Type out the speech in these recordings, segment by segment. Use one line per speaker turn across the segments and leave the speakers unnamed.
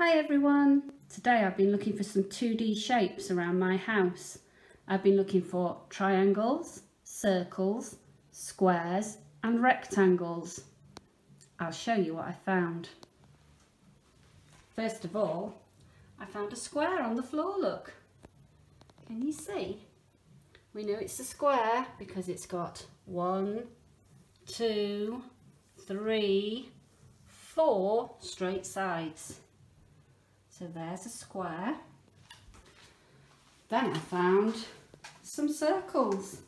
Hi everyone! Today I've been looking for some 2D shapes around my house. I've been looking for triangles, circles, squares and rectangles. I'll show you what I found. First of all, I found a square on the floor, look. Can you see? We know it's a square because it's got one, two, three, four straight sides. So there's a square. Then I found some circles.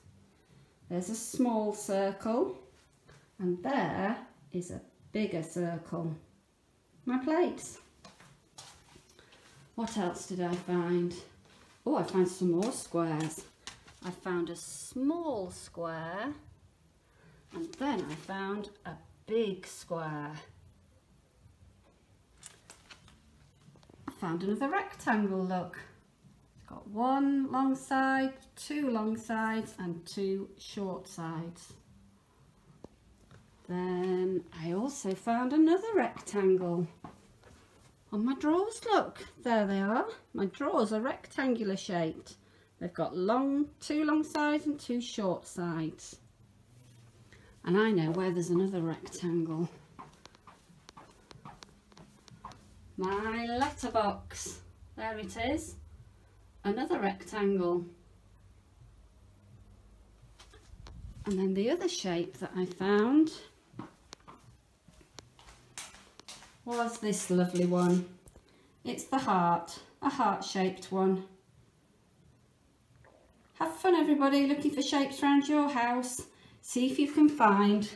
There's a small circle and there is a bigger circle. My plates. What else did I find? Oh, I found some more squares. I found a small square and then I found a big square. Found another rectangle, look. It's got one long side, two long sides and two short sides. Then I also found another rectangle on my drawers, look. There they are. My drawers are rectangular shaped. They've got long, two long sides and two short sides. And I know where there's another rectangle. My letterbox. There it is. Another rectangle. And then the other shape that I found was this lovely one. It's the heart, a heart-shaped one. Have fun everybody looking for shapes around your house. See if you can find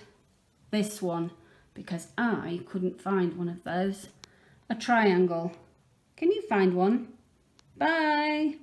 this one because I couldn't find one of those a triangle. Can you find one? Bye.